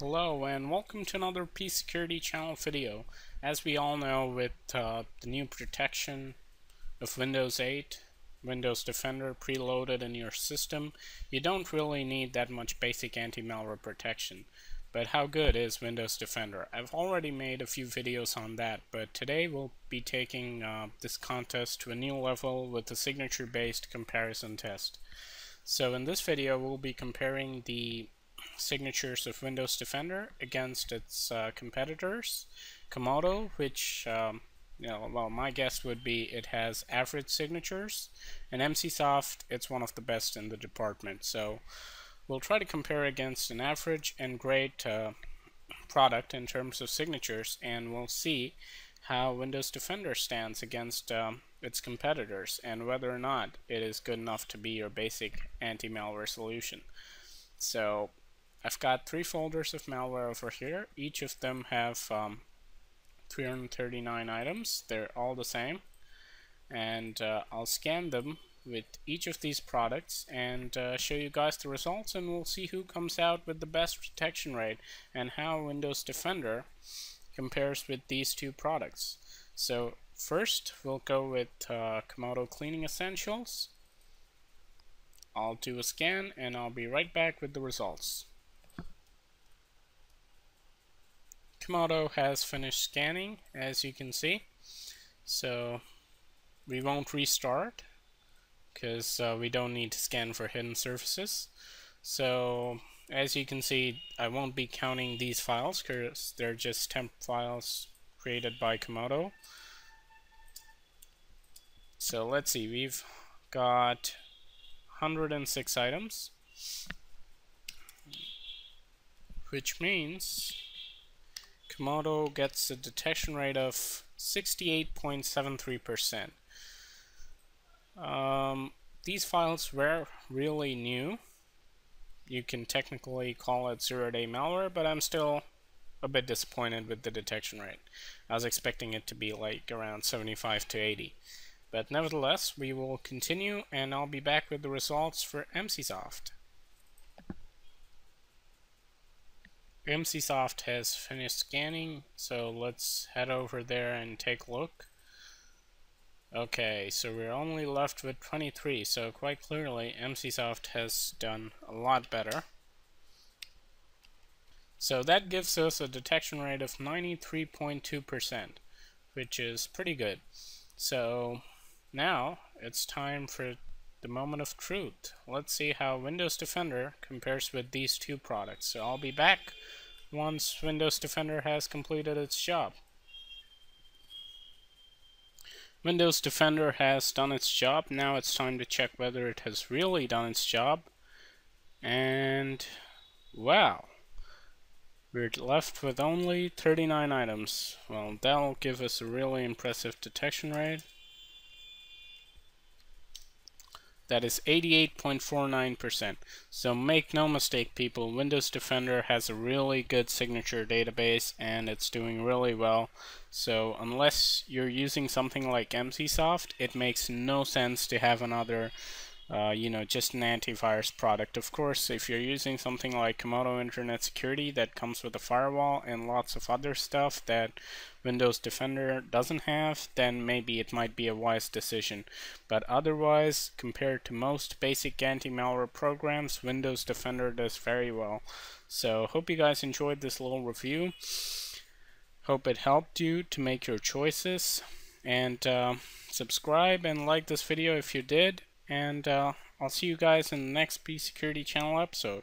Hello and welcome to another PC Security channel video. As we all know with uh, the new protection of Windows 8, Windows Defender preloaded in your system, you don't really need that much basic anti-malware protection. But how good is Windows Defender? I've already made a few videos on that, but today we'll be taking uh, this contest to a new level with a signature-based comparison test. So in this video we'll be comparing the signatures of Windows Defender against its uh, competitors. Comodo, which, um, you know, well, my guess would be it has average signatures, and Emsisoft, it's one of the best in the department. So we'll try to compare against an average and great uh, product in terms of signatures, and we'll see how Windows Defender stands against um, its competitors and whether or not it is good enough to be your basic anti-malware solution. So I've got three folders of malware over here. Each of them have um, 339 items. They're all the same. And uh, I'll scan them with each of these products and uh, show you guys the results and we'll see who comes out with the best protection rate and how Windows Defender compares with these two products. So first we'll go with uh, Comodo Cleaning Essentials. I'll do a scan and I'll be right back with the results. Comodo has finished scanning as you can see. So we won't restart because uh, we don't need to scan for hidden surfaces. So as you can see I won't be counting these files because they're just temp files created by Comodo. so let's see we've got 106 items. Which means Comodo gets a detection rate of 68.73%. Um, these files were really new. You can technically call it zero-day malware, but I'm still a bit disappointed with the detection rate. I was expecting it to be like around 75 to 80. But nevertheless, we will continue and I'll be back with the results for Emsisoft. Emsisoft has finished scanning, so let's head over there and take a look. Okay, so we're only left with 23, so quite clearly Emsisoft has done a lot better. So that gives us a detection rate of 93.2%, which is pretty good. So now it's time for the moment of truth. Let's see how Windows Defender compares with these two products. So I'll be back once Windows Defender has completed its job. Windows Defender has done its job. Now it's time to check whether it has really done its job. And wow, we're left with only 39 items. Well, that'll give us a really impressive detection rate. That is 88.49%. So make no mistake people, Windows Defender has a really good signature database and it's doing really well. So unless you're using something like Emsisoft, it makes no sense to have another uh, you know, just an antivirus product. Of course, if you're using something like Comodo Internet Security that comes with a firewall and lots of other stuff that Windows Defender doesn't have, then maybe it might be a wise decision. But otherwise, compared to most basic anti-malware programs, Windows Defender does very well. So hope you guys enjoyed this little review. Hope it helped you to make your choices. And uh, subscribe and like this video if you did and uh, I'll see you guys in the next PC Security channel episode.